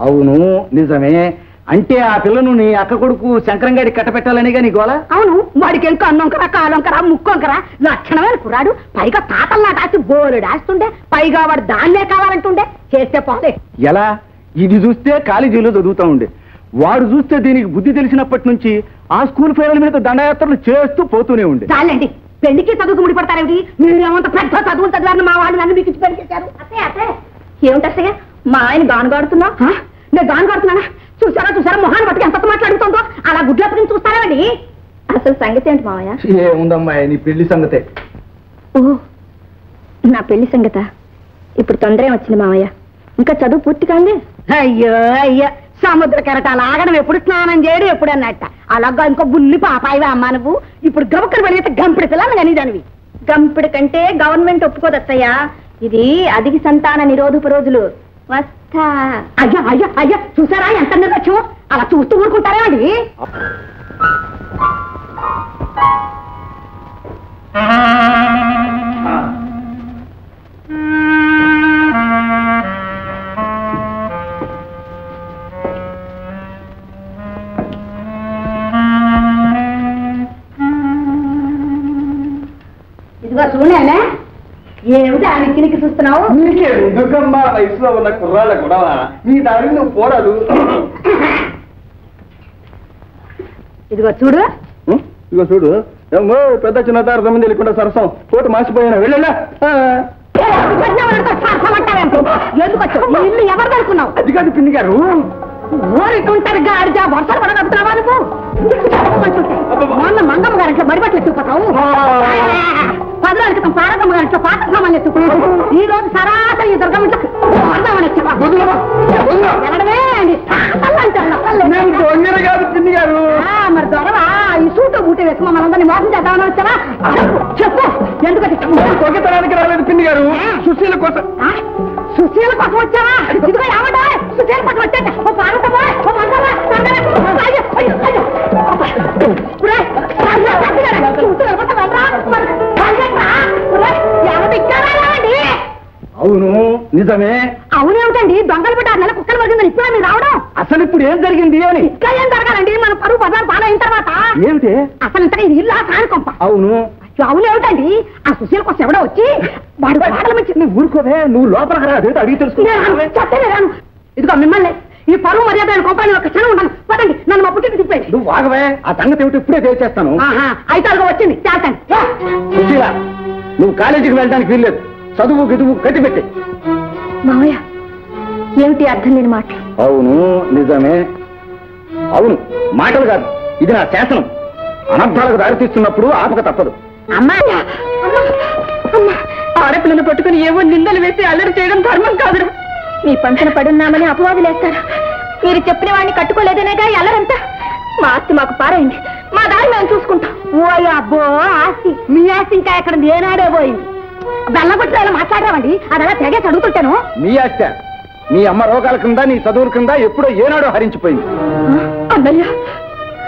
అవును నిజమే. అంటే ఆ పిల్లను నీ అక్క కొడుకు శంకరం గారికి కట్టపెట్టాలనేగా నీ గోల? అవును వాడికి ఇంకా అన్నంకరా కాలంకరా ముక్కొంకరా లక్షణమైన కుర్రాడు. పైగా తాతల్లా దాచి బోలు దాస్తుండే పైగా వాడు దాన్నే కావాలంటుండే. చేస్తే పోలే. ఎలా? ఇది చూస్తే కాలేజీలో చదువుతా ఉండే. వాడు చూస్తే దీనికి బుద్ధి తెలిసినప్పటి నుంచి ఆ స్కూల్ ఫైనల్ మీద దండయాత్రలు చేస్తూ పోతూనే ఉండే. చాలండి పెళ్ళికి చదువుకు ముడిపడతారేమిటి? మీరేమంత పెద్ద చదువులు చదివారని మా వాళ్ళు నన్ను మీకు ఇచ్చి పెళ్ళి చేశారు. అతే అతే ఏమిటసగా మా ఆయన గానుగాడుతున్నా? నేను గానుగాడుతున్నానా చూసారా చూసారా మొహాన్ని బట్టి ఎంత మాట్లాడుతుందో అలా గుడ్లప్పటిని చూస్తారేమండి అసలు సంగతి ఏంటి మావయ్య? ఏముందమ్మా నీ పెళ్ళి సంగతే. ఓ నా పెళ్ళి సంగత? ఇప్పుడు తొందర వచ్చింది మావయ్య. ఇంకా చదువు పూర్తి కాంది? అయ్యో అయ్యో సముద్ర కెరటాలు ఆగడం ఎప్పుడు స్నానం చేయడం ఎప్పుడు అన్నట్ట. అలాగా ఇంకో బుల్లి పాపాయివే అమ్మా నువ్వు? ఇప్పుడు గబుక్కలు పడితే గంపిడి పిల్లలు కానీ దానివి గంపిడి కంటే గవర్నమెంట్ ఒప్పుకోదత్తయ్యా. ఇది అధిక సంతాన నిరోధక రోజులు. వస్తా. అయ్యా అయ్యా అయ్యా చూసారా ఎంత నిర్లక్ష్యం అలా చూస్తూ ఊరుకుంటారా అండి? ఇదిగో చూడలే ఏమిటి ఆ నిక్కి చూస్తున్నావు? నీకే ఎందుకమ్మ వయసులో ఉన్న కుర్రాళ్ళ గొడవ. నీ దారిని నువ్వు పోరాదు. ఇదిగో చూడు. ఇగో చూడు. ఏమో పెద్ద చిన్న తారతం మంది లేకుండా సరసం కోటు మాసిపోయినా వెళ్ళా ఇల్లు ఎవరు అనుకున్నావు? అది కాదు పిన్ని గారు. ఊరికుంటారు గాడిద వర్షాలు పడగలుగుతున్నావా నువ్వు? మొన్న మంగమ్మ గారి ఎత్తుకుపోతావు ఈ రోజు సరాసరి ఈ దుర్గమ్మ ఇంట్లో వరదమ్మని ఎత్తుకుపోతావు. ఎనడమే నీ తాతలు అంటారు, నక్కలు. నేను దొంగన కాదు పిన్ని గారు. మరి దొరవా? ఈ సూటు బూట వేసుకుని మనందరినీ మోసం చేద్దామని వచ్చావా? చెప్పు. ఎందుకు దొంగతనానికి రాలేదు పిన్ని గారు. సుశీల కోసం? సుశీల కోసం వచ్చావా? ఇదిగో అవును నిజమే. అవునేమిటండి? దొంగలు పెట్టి ఆరు నెలల కుక్కలు పడుతుందని ఇప్పుడు మీరు రావడం? అసలు ఇప్పుడు ఏం జరిగింది అని? ఇంకా ఏం జరగాలండి? మన పరువు పదాలు పాలైన తర్వాత. ఏమిటి? అసలు ఇంత ఇది ఇల్లు కానుకొంప అవును. అవునేమిటండి? ఆ సుశీల కోసం ఎవడో వచ్చి వాడు పాటలు మంచి నువ్వు ఊరుకోవే నువ్వు లోపలికి రా అదేంటో అడిగి తెలుసుకో. నేను చెప్తే రాను. ఇదిగో మిమ్మల్ని ఈ పరువు మర్యాద కోపాన్ని ఒక క్షణం ఉన్నాను. పదండి నన్ను మా పుట్టింటి తిప్పండి నువ్వు ఆగవే ఆ సంగతి ఏమిటి ఇప్పుడే తెలియచేస్తాను. అయితే వచ్చింది చేస్తాను. నువ్వు కాలేజీకి వెళ్ళడానికి వీల్లేదు. చదువు గిదువు కట్టిపెట్టి మావయ్య ఏమిటి అర్థం లేని మాటలు? అవును నిజమే. అవును మాటలు కాదు. ఇది నా శాసనం. అనర్థాలకు దారితీస్తున్నప్పుడు ఆపక తప్పదు. ఆడపిల్లను పట్టుకుని ఏవో నిందలు వేసి అల్లరి చేయడం ధర్మం కాదురా. మీ పంచన పడున్నామని అపవాదులేస్తారు మీరు చెప్పిన వాడిని కట్టుకోలేదనేగా అల్లరంతా. మా ఆస్తి మాకు పారైంది. మా దారి మేము చూసుకుంటాం. ఓ అబ్బో ఆస్తి. మీ ఆస్తి ఇంకా ఎక్కడ నేనాడే పోయింది. బెల్లగొట్టు ఇలా మాట్లాడామండి అది అలా తెగేసి అడుగుతుంటాను నీ ఆశ. నీ అమ్మ రోగాల కింద నీ చదువుల కింద ఎప్పుడో ఏనాడో హరించిపోయింది. అన్నయ్య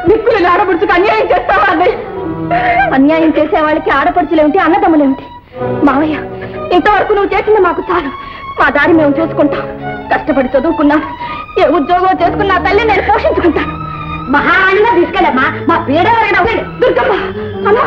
నిప్పులు ఆడపడుచుకు అన్యాయం చేస్తావా అన్నయ్య? అన్యాయం చేసే వాళ్ళకి ఆడపడుచులేమిటి అన్నదమ్ములేమిటి మావయ్య ఇంతవరకు నువ్వు చేసింది మాకు చాలు. మా దారి మేము చూసుకుంటాం. కష్టపడి చదువుకున్నాం. ఏ ఉద్యోగం చేసుకున్నా తల్లి నేను పోషించుకుంటాను. మహారాణిగా తీసుకెళ్ళమ్మా. మా పీడ దుర్గమ్మ. అమ్మా.